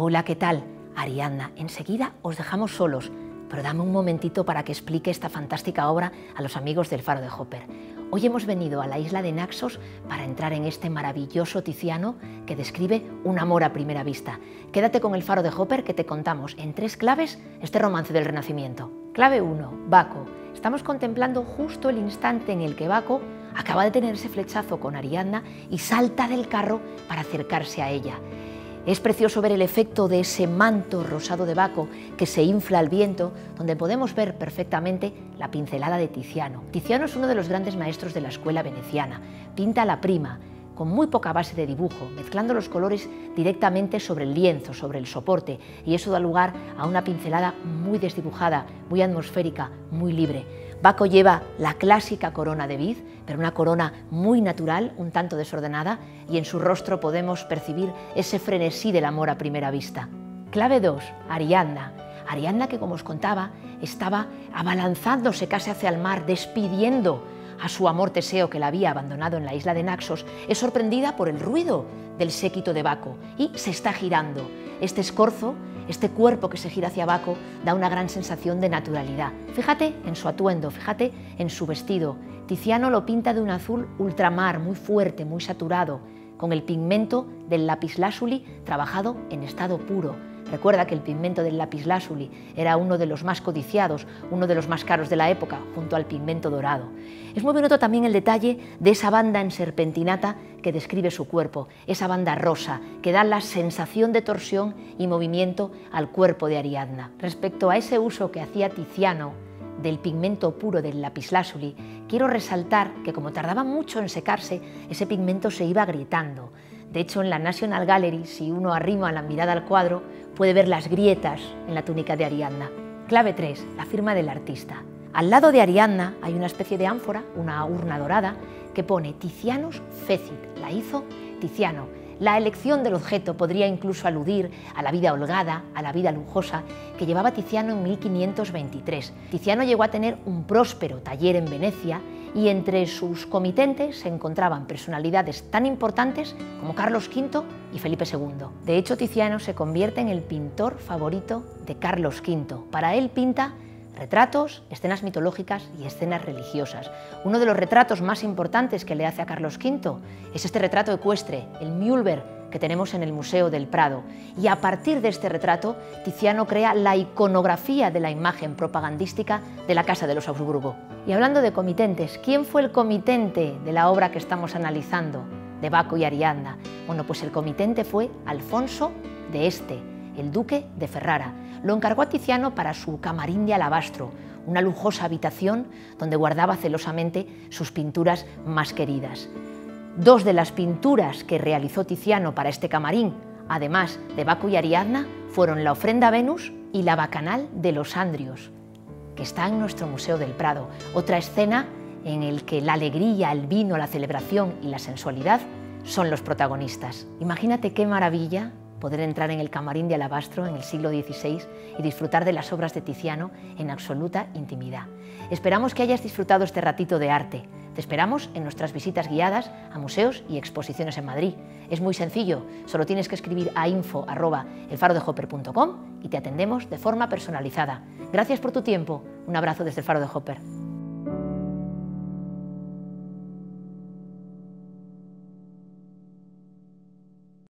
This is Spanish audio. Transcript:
Hola, ¿qué tal? Ariadna, enseguida os dejamos solos, pero dame un momentito para que explique esta fantástica obra a los amigos del Faro de Hopper. Hoy hemos venido a la isla de Naxos para entrar en este maravilloso Tiziano que describe un amor a primera vista. Quédate con el Faro de Hopper que te contamos en tres claves este romance del Renacimiento. Clave 1, Baco. Estamos contemplando justo el instante en el que Baco acaba de tener ese flechazo con Ariadna y salta del carro para acercarse a ella. Es precioso ver el efecto de ese manto rosado de Baco que se infla al viento, donde podemos ver perfectamente la pincelada de Tiziano. Tiziano es uno de los grandes maestros de la escuela veneciana. Pinta a la prima, con muy poca base de dibujo, mezclando los colores directamente sobre el lienzo, sobre el soporte, y eso da lugar a una pincelada muy desdibujada, muy atmosférica, muy libre. Baco lleva la clásica corona de vid, pero una corona muy natural, un tanto desordenada, y en su rostro podemos percibir ese frenesí del amor a primera vista. Clave 2. Ariadna. Ariadna que, como os contaba, estaba abalanzándose casi hacia el mar, despidiendo a su amor Teseo que la había abandonado en la isla de Naxos, es sorprendida por el ruido del séquito de Baco y se está girando. Este escorzo este cuerpo que se gira hacia abajo da una gran sensación de naturalidad. Fíjate en su atuendo, fíjate en su vestido. Tiziano lo pinta de un azul ultramar, muy fuerte, muy saturado, con el pigmento del lapislázuli trabajado en estado puro. Recuerda que el pigmento del lapislázuli era uno de los más codiciados, uno de los más caros de la época, junto al pigmento dorado. Es muy bonito también el detalle de esa banda en serpentinata que describe su cuerpo, esa banda rosa que da la sensación de torsión y movimiento al cuerpo de Ariadna. Respecto a ese uso que hacía Tiziano del pigmento puro del lapislázuli, quiero resaltar que como tardaba mucho en secarse, ese pigmento se iba agrietando. De hecho, en la National Gallery, si uno arrima la mirada al cuadro, puede ver las grietas en la túnica de Ariadna. Clave 3. La firma del artista. Al lado de Ariadna hay una especie de ánfora, una urna dorada, que pone Tizianos fecit, la hizo Tiziano. La elección del objeto podría incluso aludir a la vida holgada, a la vida lujosa que llevaba Tiziano en 1523. Tiziano llegó a tener un próspero taller en Venecia y entre sus comitentes se encontraban personalidades tan importantes como Carlos V y Felipe II. De hecho, Tiziano se convierte en el pintor favorito de Carlos V. Para él pinta retratos, escenas mitológicas y escenas religiosas. Uno de los retratos más importantes que le hace a Carlos V es este retrato ecuestre, el Mühlberg, que tenemos en el Museo del Prado. Y a partir de este retrato, Tiziano crea la iconografía de la imagen propagandística de la Casa de los Augsburgo. Y hablando de comitentes, ¿quién fue el comitente de la obra que estamos analizando, de Baco y Ariadna? Bueno, pues el comitente fue Alfonso de Este, el duque de Ferrara. Lo encargó a Tiziano para su camarín de alabastro, una lujosa habitación donde guardaba celosamente sus pinturas más queridas. Dos de las pinturas que realizó Tiziano para este camarín, además de Baco y Ariadna, fueron la ofrenda a Venus y la bacanal de los Andrios, que está en nuestro Museo del Prado, otra escena en el que la alegría, el vino, la celebración y la sensualidad son los protagonistas. Imagínate qué maravilla poder entrar en el camarín de Alabastro en el siglo XVI y disfrutar de las obras de Tiziano en absoluta intimidad. Esperamos que hayas disfrutado este ratito de arte. Te esperamos en nuestras visitas guiadas a museos y exposiciones en Madrid. Es muy sencillo, solo tienes que escribir a info.elfarodeHopper.com y te atendemos de forma personalizada. Gracias por tu tiempo. Un abrazo desde el Faro de Hopper.